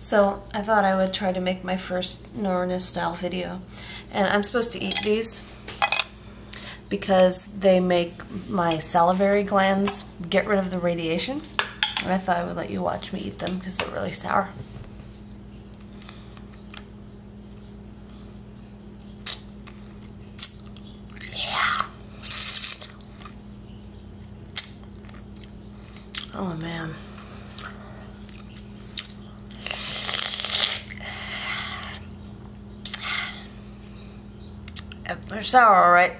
So I thought I would try to make my first Norna style video. And I'm supposed to eat these because they make my salivary glands get rid of the radiation. And I thought I would let you watch me eat them because they're really sour. Yeah. Oh man. They're sour, alright.